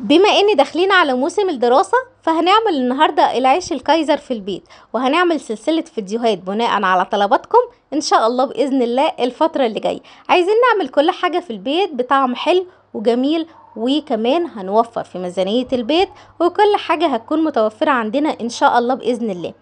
بما إن داخلين على موسم الدراسة فهنعمل النهاردة العيش الكايزر في البيت وهنعمل سلسلة فيديوهات بناء على طلباتكم إن شاء الله بإذن الله الفترة اللي جاية. عايزين نعمل كل حاجة في البيت بطعم حلو وجميل وكمان هنوفر في ميزانية البيت وكل حاجة هتكون متوفرة عندنا إن شاء الله بإذن الله.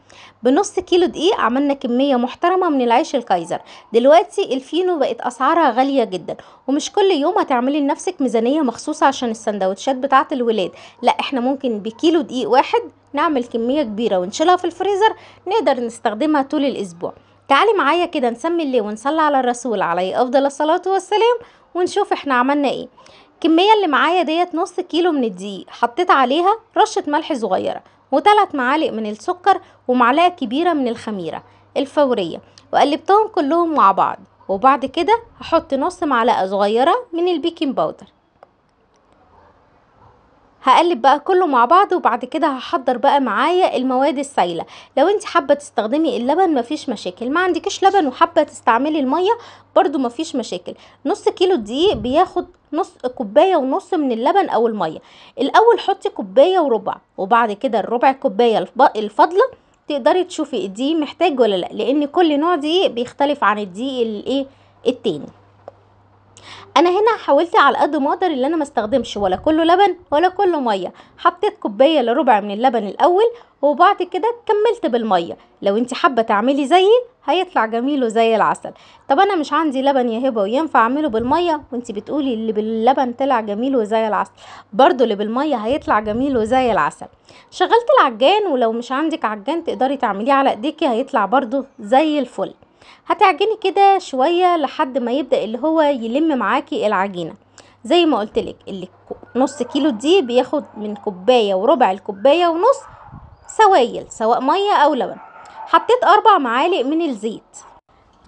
بنص كيلو دقيق عملنا كمية محترمة من العيش الكايزر. دلوقتي الفينو بقت أسعارها غالية جدا ومش كل يوم هتعملي لنفسك ميزانية مخصوصة عشان السندوتشات بتاعة الولاد. لا إحنا ممكن بكيلو دقيق واحد نعمل كمية كبيرة ونشيلها في الفريزر نقدر نستخدمها طول الأسبوع. تعالي معايا كده نسمي الله ونصلي على الرسول عليه أفضل الصلاة والسلام ونشوف إحنا عملنا إيه. الكمية اللي معايا ديت نص كيلو من الدقيق حطيت عليها رشة ملح صغيرة وثلاث معالق من السكر ومعلقة كبيرة من الخميرة الفورية وقلبتهم كلهم مع بعض. وبعد كده هحط نص معلقة صغيرة من baking powder ال. هقلب بقى كله مع بعض وبعد كده هحضر بقى معايا المواد السايلة. لو انت حابة تستخدمي اللبن مفيش مشاكل. ما عندكش لبن وحابة تستعملي المية برضو مفيش مشاكل. نص كيلو دقيق بياخد نص كوباية ونص من اللبن أو المية. الأول حطي كوباية وربع وبعد كده الربع كوباية الفاضله تقدري تشوفي الدقيق محتاج ولا لأ لأن كل نوع دقيق بيختلف عن الدقيق الايه التاني. أنا هنا حاولت على قد ما أقدر ان أنا ما استخدمش ولا كله لبن ولا كله مية. حطيت كوباية لربع من اللبن الأول وبعد كده كملت بالمية. لو انت حابة تعملي زيي هيطلع جميل وزي العسل. طب أنا مش عندي لبن يا هبة وينفع أعمله بالمية؟ وانت بتقولي اللي باللبن طلع جميل وزي العسل. برضو اللي بالمية هيطلع جميل وزي العسل. شغلت العجان ولو مش عندك عجان تقدري تعمليه على إيديكي هيطلع برضو زي الفل. هتعجني كده شوية لحد ما يبدأ اللي هو يلم معاكي العجينة. زي ما قلتلك اللي نص كيلو دي بياخد من كوباية وربع الكوباية ونص سوائل سواء مية أو لبن. حطيت أربع معالق من الزيت.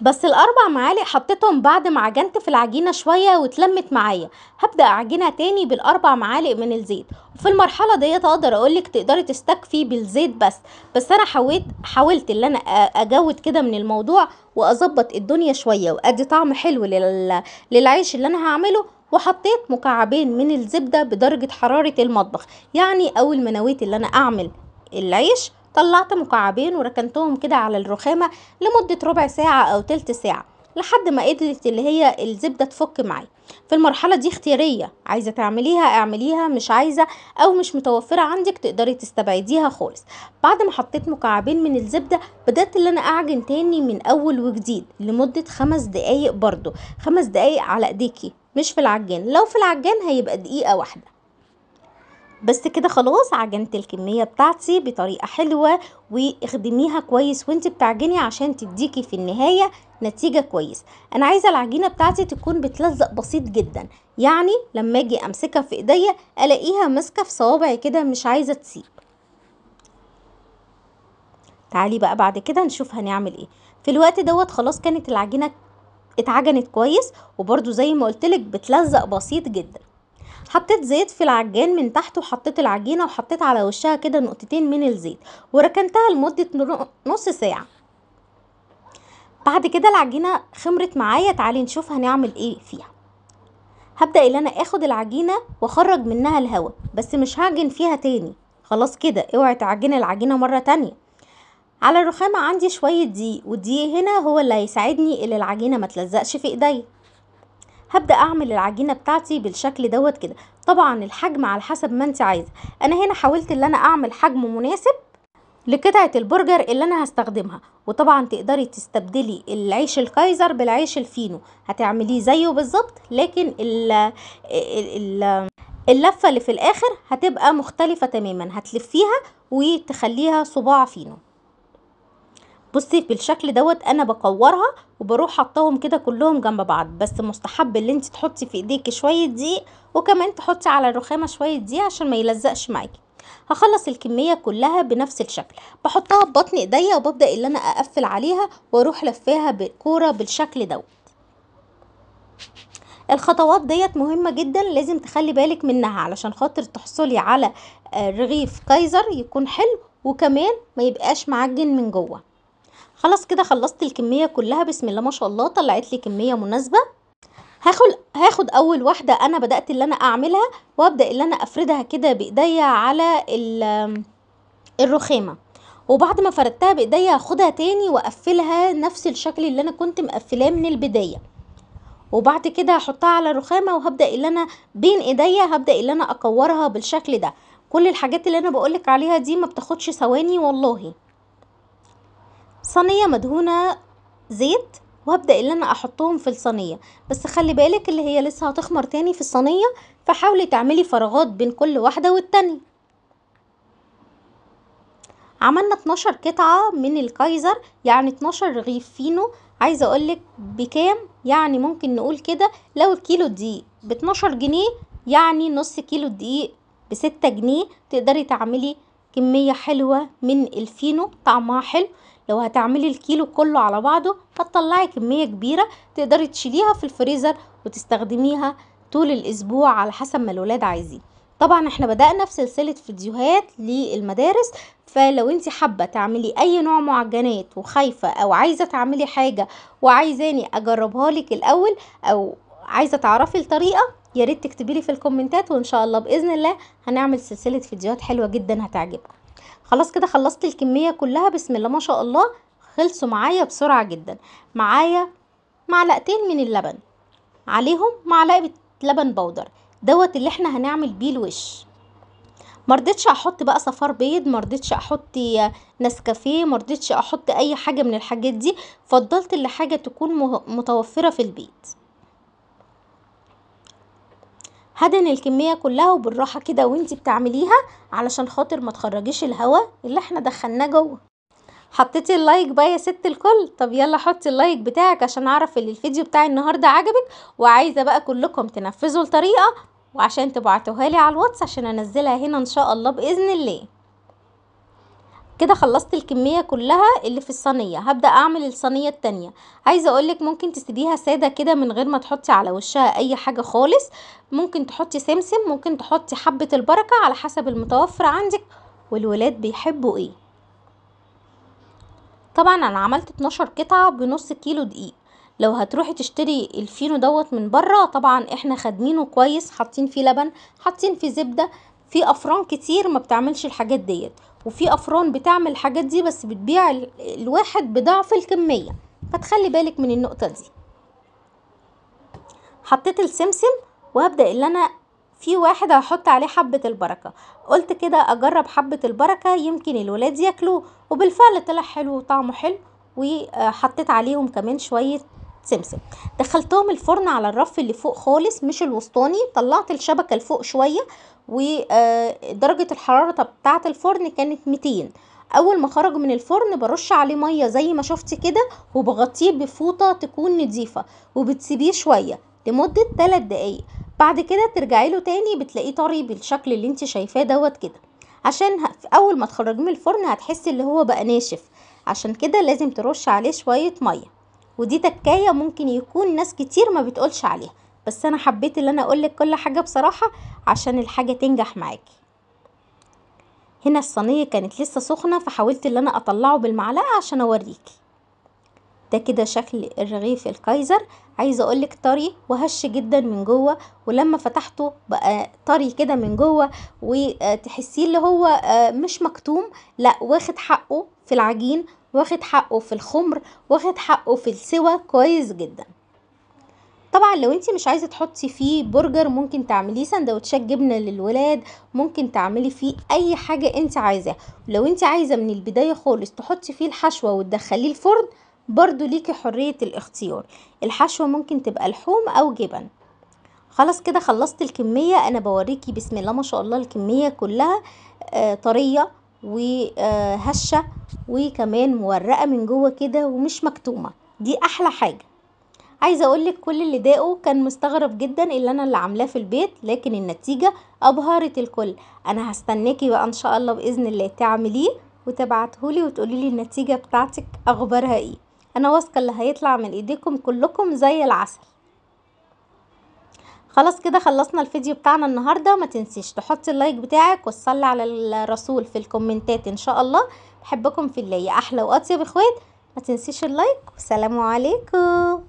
بس الأربع معالق حطيتهم بعد ما عجنت في العجينة شوية واتلمت معايا. هبدأ أعجنها تاني بالأربع معالق من الزيت. وفي المرحلة ديت أقدر أقولك تقدري تستكفي بالزيت بس. بس أنا حاولت حاولت إن أنا أجود كده من الموضوع وأظبط الدنيا شوية وأدي طعم حلو لل... للعيش اللي أنا هعمله. وحطيت مكعبين من الزبدة بدرجة حرارة المطبخ. يعني أول ما نويت إن أنا أعمل العيش طلعت مكعبين وركنتهم كده على الرخامة لمدة ربع ساعة أو تلت ساعة لحد ما قدرت اللي هي الزبدة تفك معايا. في المرحلة دي اختيارية عايزة تعمليها اعمليها مش عايزة أو مش متوفرة عندك تقدري تستبعديها خالص. بعد ما حطيت مكعبين من الزبدة بدأت اللي أنا أعجن تاني من أول وجديد لمدة خمس دقايق برضو. خمس دقايق على ايديكي مش في العجان. لو في العجان هيبقى دقيقة واحدة. بس كده خلاص عجنت الكمية بتاعتي بطريقة حلوة واخدميها كويس وانت بتعجني عشان تديكي في النهاية نتيجة كويس. أنا عايزة العجينة بتاعتي تكون بتلزق بسيط جدا يعني لما أجي أمسكها في إيديا ألاقيها ماسكة في صوابعي كده مش عايزة تسيب. تعالي بقى بعد كده نشوف هنعمل إيه. في الوقت دوت خلاص كانت العجينة اتعجنت كويس وبرده زي ما قلتلك بتلزق بسيط جدا. حطيت زيت في العجان من تحت وحطيت العجينة وحطيت على وشها كده نقطتين من الزيت وركنتها لمدة نص ساعة. بعد كده العجينة خمرت معايا تعالي نشوف هنعمل إيه فيها. هبدأ إن أنا آخد العجينة وأخرج منها الهواء بس مش هعجن فيها تاني. خلاص كده اوعي تعجني العجينة مرة تانية. على الرخامة عندي شوية دقيق والدقيق هنا هو اللي هيساعدني إن العجينة ما تلزقش في إيديا. هبدأ أعمل العجينة بتاعتي بالشكل دوت كده. طبعا الحجم على حسب ما أنت عايزة. أنا هنا حاولت إن أنا أعمل حجم مناسب لقطعة البرجر اللي أنا هستخدمها. وطبعا تقدري تستبدلي العيش الكايزر بالعيش الفينو. هتعمليه زيه بالظبط لكن ال ال اللفة اللي في الآخر هتبقى مختلفة تماما. هتلفيها وتخليها صباع فينو. بصي بالشكل دوت أنا بكورها وبروح حطاهم كده كلهم جنب بعض. بس مستحب اللي انت تحطي في إيديكي شوية دقيق وكمان تحطي على الرخامة شوية دقيق عشان ما يلزقش معاكي. هخلص الكمية كلها بنفس الشكل. بحطها ببطن إيديا وببدأ ان أنا أقفل عليها وأروح لفاها بكوره بالشكل دوت. الخطوات ديت مهمة جدا لازم تخلي بالك منها علشان خاطر تحصلي على رغيف كايزر يكون حلو وكمان ما يبقاش معجن من جوه. خلاص كده خلصت الكمية كلها بسم الله ما شاء الله طلعت لي كمية مناسبة. هاخد هاخد أول واحدة أنا بدأت اللي أنا أعملها وأبدأ اللي أنا أفردها كده بإيديا على ال- الرخامة. وبعد ما فردتها بإيديا هاخدها تاني وأقفلها نفس الشكل اللي أنا كنت مقفلاه من البداية. وبعد كده هحطها على الرخامة وهبدأ اللي أنا بين إيديا هبدأ اللي أنا أكورها بالشكل ده. كل الحاجات اللي أنا بقولك عليها دي ما بتاخدش ثواني والله. صينية مدهونة زيت وهبدأ اللي أنا أحطهم في الصينية. بس خلي بالك اللي هي لسه هتخمر تاني في الصينية فحاولي تعملي فراغات بين كل واحدة والتانية. عملنا 12 قطعة من الكايزر يعني 12 رغيف فينو. عايزة أقولك بكام؟ يعني ممكن نقول كده لو الكيلو دقيق ب 12 جنيه يعني نص كيلو دقيق بستة جنيه. تقدري تعملي كمية حلوة من الفينو طعمها حلو. لو هتعملي الكيلو كله على بعضه هتطلعي كمية كبيرة تقدري تشيليها في الفريزر وتستخدميها طول الأسبوع على حسب ما الولاد عايزين. طبعا إحنا بدأنا في سلسلة فيديوهات للمدارس فلو انت حابة تعملي أي نوع معجنات وخايفة أو عايزة تعملي حاجة وعايزاني أجربها لك الأول أو عايزة تعرفي الطريقة يا ريت تكتبي لي في الكومنتات وإن شاء الله بإذن الله هنعمل سلسلة فيديوهات حلوة جدا هتعجبكم. خلاص كده خلصت الكمية كلها بسم الله ما شاء الله خلصوا معايا بسرعة جدا. معايا معلقتين من اللبن عليهم معلقة لبن بودر دوت اللي إحنا هنعمل بيه الوش. مرضتش أحط بقى صفار بيض مرضتش أحط نسكافيه مرضتش أحط أي حاجة من الحاجات دي فضلت اللي حاجة تكون متوفرة في البيت. هدن الكمية كلها وبالراحة كده وانتي بتعمليها علشان خاطر ما تخرجيش الهواء اللي إحنا دخلناه جوه. حطيتي ال like بقى يا ست الكل. طب يلا حطي ال like بتاعك عشان أعرف ان الفيديو بتاعي النهارده عجبك وعايزة بقى كلكم تنفذوا الطريقة وعشان تبعتوها لي على الواتس عشان أنزلها هنا إن شاء الله بإذن الله. كده خلصت الكمية كلها اللي في الصينية. هبدأ أعمل الصينية التانية. عايزة أقولك ممكن تسيبيها سادة كده من غير ما تحطي على وشها أي حاجة خالص. ممكن تحطي سمسم ممكن تحطي حبة البركة على حسب المتوفر عندك والولاد بيحبوا إيه. طبعا أنا عملت 12 قطعة بنص كيلو دقيق. لو هتروحي تشتري الفينو دوت من بره طبعا إحنا خادمينه كويس حاطين فيه لبن حاطين فيه زبدة في أفران كتير ما بتعملش الحاجات ديت. وفي أفران بتعمل الحاجات دي بس بتبيع ال- الواحد بضعف الكمية. فتخلي بالك من النقطة دي. حطيت السمسم وهبدأ اللي أنا في واحد هحط عليه حبة البركة. قلت كده أجرب حبة البركة يمكن الولاد ياكلوه. وبالفعل طلع حلو وطعمه حلو وحطيت عليهم كمان شوية سمسم. دخلتهم الفرن على الرف اللي فوق خالص مش الوسطاني. طلعت الشبكة لفوق شوية ودرجة الحرارة بتاعة الفرن كانت 200 أول ما خرج من الفرن برش عليه مية زي ما شفتي كده وبغطيه بفوطة تكون نضيفة وبتسيبيه شوية لمدة 3 دقايق. بعد كده ترجعي له تاني بتلاقيه طري بالشكل اللي انت شايفاه دوت كده. عشان أول ما تخرجيه من الفرن هتحسي اللي هو بقى ناشف. عشان كده لازم ترش عليه شوية مية. ودي تكاية ممكن يكون ناس كتير ما بتقولش عليها. بس أنا حبيت ان أنا أقولك كل حاجة بصراحة عشان الحاجة تنجح معاكي. هنا الصينية كانت لسه سخنة فحاولت ان أنا أطلعه بالمعلقة عشان أوريكي. ده كده شكل الرغيف الكايزر. عايزة أقولك طري وهش جدا من جوه ولما فتحته بقى طري كده من جوه وتحسيه اللي هو آه، مش مكتوم لأ واخد حقه في العجين. واخد حقه في الخمر واخد حقه في السوى كويس جدا. طبعا لو انت مش عايزة تحطي فيه برجر ممكن تعمليه سندوتشات جبنه للولاد ممكن تعملي فيه أي حاجة انت عايزاها. لو انت عايزة من البداية خالص تحطي فيه الحشوة وتدخليه الفرن برضو ليكي حرية الاختيار. الحشوة ممكن تبقى لحوم أو جبن. خلاص كده خلصت الكمية أنا بوريكي بسم الله ما شاء الله الكمية كلها آه طرية. وهشة وكمان مورقة من جوه كده ومش مكتومة. دي أحلى حاجة. عايزة أقولك كل اللي داقه كان مستغرب جدا اللي أنا اللي عاملاه في البيت لكن النتيجة أبهرت الكل. أنا هستناكي بقى إن شاء الله بإذن الله تعمليه وتبعتهولي وتقولي لي النتيجة بتاعتك أخبارها إيه. أنا واثقة اللي هيطلع من إيديكم كلكم زي العسل. خلاص كده خلصنا الفيديو بتاعنا النهارده. ما تنسيش تحطي اللايك بتاعك وتصلي على الرسول في الكومنتات إن شاء الله. بحبكم في الله. يا أحلى وأطيب إخوات. ما تنسيش اللايك. والسلام عليكم.